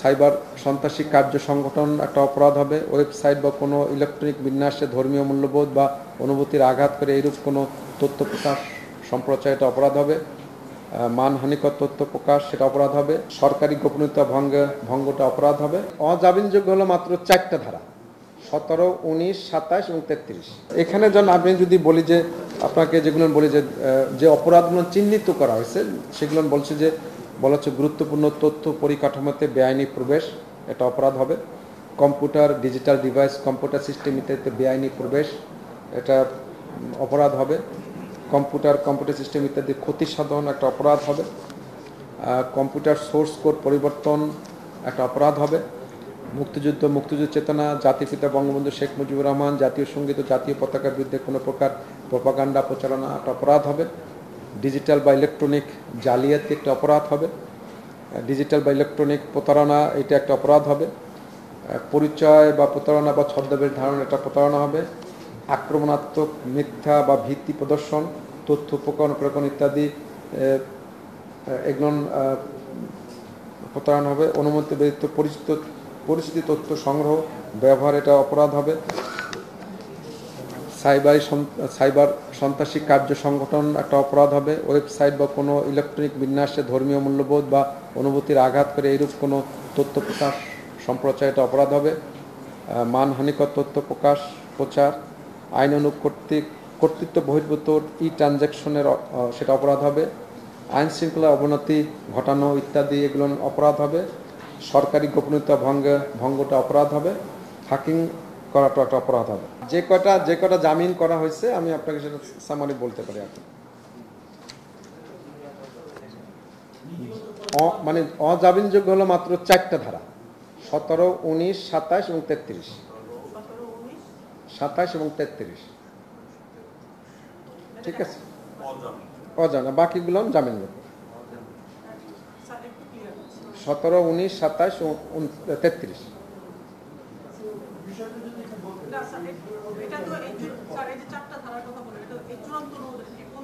Cyber সন্ত্রাসী কার্য সংগঠন একটা অপরাধ হবে। ওয়েবসাইট বা কোনো ইলেকট্রনিক বিন্যাসে ধর্মীয় মূল্যবোধ বা অনুভূতির আঘাত করে এইরূপ কোনো তথ্য প্রকাশ সম্প্রচার এটা অপরাধ হবে। মানহানিকর তথ্য প্রকাশ সেটা অপরাধ হবে। সরকারি গোপনীয়তা ভঙ্গ, ভঙ্গটা অপরাধ হবে। অজামিনযোগ্য হলো মাত্র চারটা ধারা, সতেরো, উনিশ, সাতাশ এবং তেত্রিশ। এখানে যেন আমি যদি বলি যে, আপনাকে যেগুলো বলি যে যে অপরাধগুলো চিহ্নিত করা হয়েছে, সেগুলো বলছে যে বলা হচ্ছে গুরুত্বপূর্ণ তথ্য পরিকাঠামোতে বেআইনি প্রবেশ, এটা অপরাধ হবে। Computer, digital device, computer system ইত্যাদিতে বেআইনি প্রবেশ, এটা অপরাধ হবে। কম্পিউটার কম্পিউটার সিস্টেম ইত্যাদি ক্ষতি সাধন একটা অপরাধ হবে। কম্পিউটার সোর্স কোড পরিবর্তন একটা অপরাধ হবে। মুক্তিযুদ্ধ মুক্তিযুদ্ধ চেতনা জাতিপিতা বঙ্গবন্ধু শেখ মুজিবুর রহমান, জাতীয় সংগীত ও জাতীয় পতাকার বিরুদ্ধে কোনো প্রকার প্রপাগান্ডা প্রচারণা একটা অপরাধ হবে। ডিজিটাল বা ইলেকট্রনিক জালিয়াতি একটা অপরাধ হবে। ডিজিটাল বা ইলেকট্রনিক প্রতারণা, এটা একটা অপরাধ হবে। পরিচয় বা প্রতারণা বা ছদ্মবেশ ধারণ, এটা প্রতারণা হবে। আক্রমণাত্মক মিথ্যা বা ভিত্তি প্রদর্শন, তথ্য উপকরণ, প্রকরণ ইত্যাদি এগুলো প্রতারণা হবে। অনুমতি ব্যতীত পরিচিত, পরিচিতি তথ্য সংগ্রহ, ব্যবহার, এটা অপরাধ হবে। সাইবার সাইবার সন্ত্রাসী কার্য সংগঠন একটা অপরাধ হবে। ওয়েবসাইট বা কোনো ইলেকট্রনিক বিন্যাসে ধর্মীয় মূল্যবোধ বা অনুভূতির আঘাত করে এইরূপ কোনো তথ্য প্রকাশ সম্প্রচার এটা অপরাধ হবে। মানহানিকর তথ্য প্রকাশ, প্রচার, আইন অনু কর্তৃক, কর্তৃত্ব বহির্ভূত ই ট্রানজ্যাকশনের সেটা অপরাধ হবে। আইন শৃঙ্খলা অবনতি ঘটানো ইত্যাদি এগুলো অপরাধ হবে। সরকারি গোপনীয়তা ভঙ্গ, ভঙ্গটা অপরাধ হবে। হ্যাকিং করাটা একটা অপরাধ হবে। যে কটা যে কটা জামিন করা হয়েছে, আমি আপনাকে সেটা সামারি বলতে পারি অ- মানে অজামিনযোগ্য হলো মাত্র চারটা ধারা। সতেরো, উনিশ, সাতাশ এবং তেত্রিশ। সাতাশ এবং তেত্রিশ। ঠিক আছে? অজানা বাকিগুলো জামিনযোগ্য সতেরো, উনিশ, সাতাশ তেত্রিশ।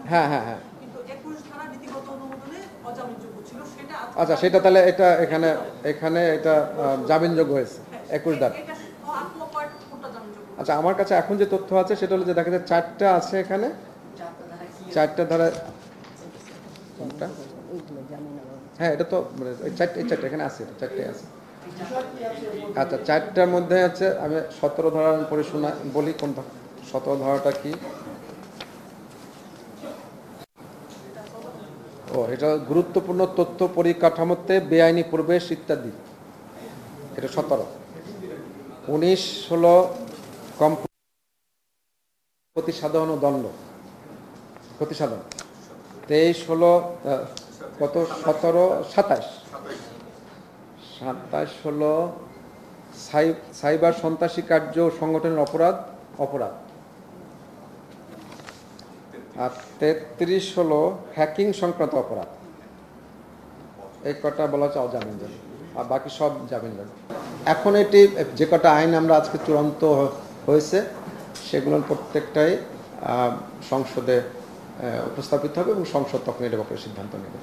হ্যাঁ হ্যাঁ হ্যাঁ। কিন্তু 21 ধারা নীতিগত অনুমোদনে অজামিনযোগ্য ছিল, সেটা আজকে- আচ্ছা সেটা তাহলে এটা এখানে এখানে এটা জামিনযোগ্য হয়েছে হ্যাঁ, একুশ ধারা? আচ্ছা আমার কাছে এখন যে তথ্য আছে সেটা হলো যে দেখা যায় চারটা আছে এখানে। চারটা ধারা কোনটা? হ্যাঁ এটা তো মানে এই চারটে এই চারটে এখানে আছে চারটে আছে। আচ্ছা চারটার মধ্যে আছে আমি সতেরো ধারা পড়ে শোনা বলি কোন সতেরো ধারাটা কি? ও এটা গুরুত্বপূর্ণ তথ্য পরিকাঠামোতে বেআইনি প্রবেশ ইত্যাদি। এটা সতেরো। উনিশ হলো কম প্রতিসাধন ও দণ্ড। প্রতিসাধন। তেইশ আহ, কত? সতেরো সাতাশ। সাতাশ হলো সাইবার সন্ত্রাসী কার্য সংগঠনের অপরাধ অপরাধ। আর তেত্রিশ হলো হ্যাকিং সংক্রান্ত অপরাধ। এই কটা বলা হচ্ছে অজামিন আর বাকি সব জামিন এখন এটি, যে কটা আইন আমরা আজকে চূড়ান্ত হয়েছে সেগুলোর প্রত্যেকটাই সংসদে উপস্থাপিত হবে এবং সংসদ তখন ব্যাপারে সিদ্ধান্ত নেবে।